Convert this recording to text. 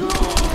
Oh!